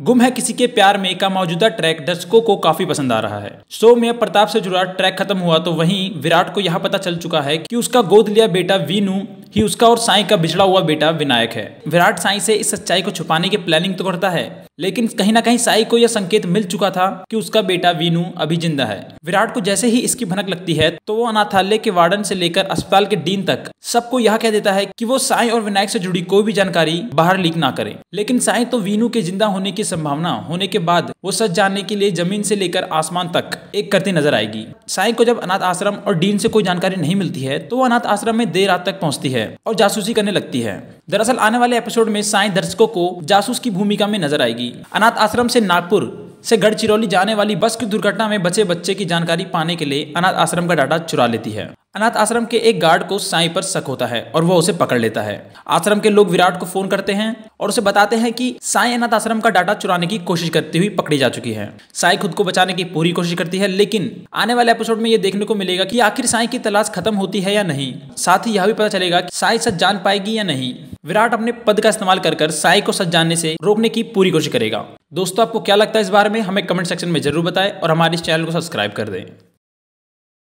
गुम है किसी के प्यार में का मौजूदा ट्रैक दर्शकों को काफ़ी पसंद आ रहा है। शो में प्रताप से जुड़ा ट्रैक खत्म हुआ तो वहीं विराट को यह पता चल चुका है कि उसका गोद लिया बेटा वीनू ही उसका और साई का बिछड़ा हुआ बेटा विनायक है। विराट साई से इस सच्चाई को छुपाने की प्लानिंग तो करता है, लेकिन कहीं ना कहीं साई को यह संकेत मिल चुका था कि उसका बेटा वीनू अभी ज़िंदा है। विराट को जैसे ही इसकी भनक लगती है तो वो अनाथालय के वार्डन से लेकर अस्पताल के डीन तक सबको यह कह देता है कि वो साई और विनायक से जुड़ी कोई भी जानकारी बाहर लीक ना करे। लेकिन साई तो वीनू के ज़िंदा होने की संभावना होने के बाद वो सच जानने के लिए ज़मीन से लेकर आसमान तक एक करती नज़र आएगी। साई को जब अनाथ आश्रम और डीन से कोई जानकारी नहीं मिलती है तो वो अनाथ आश्रम में देर रात तक पहुँचती है। और जासूसी करने लगती है। दरअसल आने वाले एपिसोड में साई दर्शकों को जासूस की भूमिका में नज़र आएगी। अनाथ आश्रम से नागपुर से गढ़चिरौली जाने वाली बस की दुर्घटना में बचे बच्चे की जानकारी पाने के लिए अनाथ आश्रम का डाटा चुरा लेती है। अनाथ आश्रम के एक गार्ड को साई पर शक होता है और वह उसे पकड़ लेता है। आश्रम के लोग विराट को फ़ोन करते हैं और उसे बताते हैं कि साई अनाथ आश्रम का डाटा चुराने की कोशिश करती हुई पकड़ी जा चुकी है। साई खुद को बचाने की पूरी कोशिश करती है, लेकिन आने वाले एपिसोड में यह देखने को मिलेगा कि आखिर साई की तलाश खत्म होती है या नहीं। साथ ही यह भी पता चलेगा कि साई सच जान पाएगी या नहीं। विराट अपने पद का इस्तेमाल कर कर साई को सच जानने से रोकने की पूरी कोशिश करेगा। दोस्तों, आपको क्या लगता है इस बारे में? हमें कमेंट सेक्शन में ज़रूर बताएँ और हमारे इस चैनल को सब्सक्राइब कर दें।